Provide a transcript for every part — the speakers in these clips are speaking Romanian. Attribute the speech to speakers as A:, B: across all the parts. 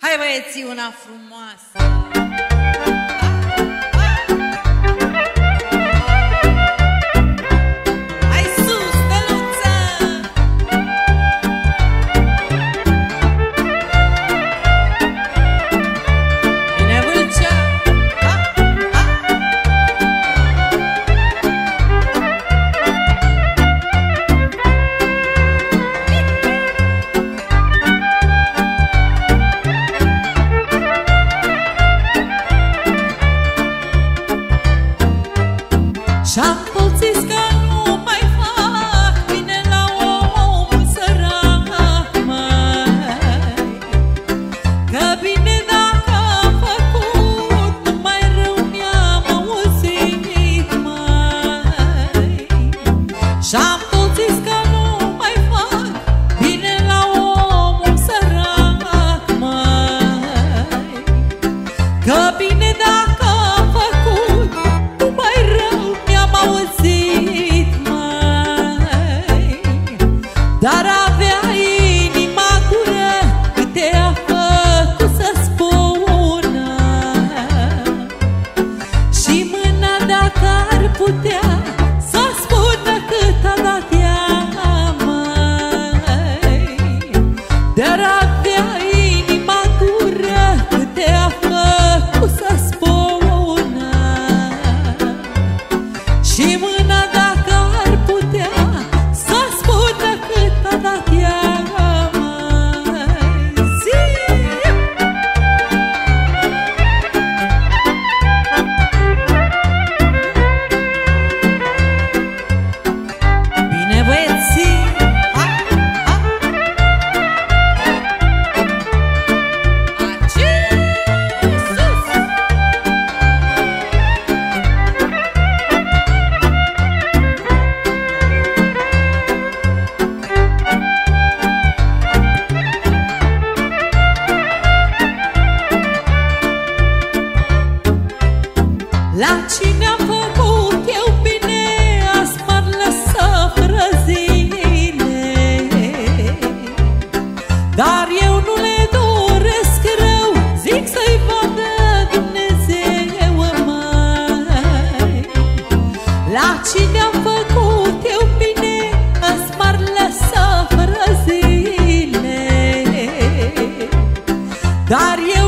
A: Hai băieții, una frumoasă! Dar avea inima gură Câte-a făcut să spună Și mâna ta La cine am făcut eu bine Îți m-ar lăsa fără zile. Dar eu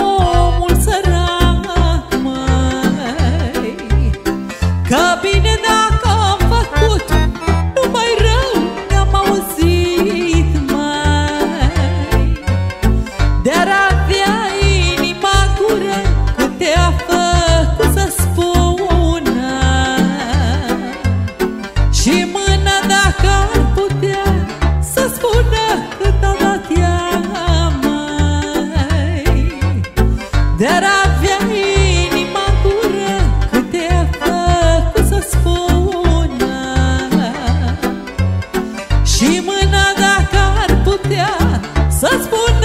A: Și mâna dacă ar putea Să spună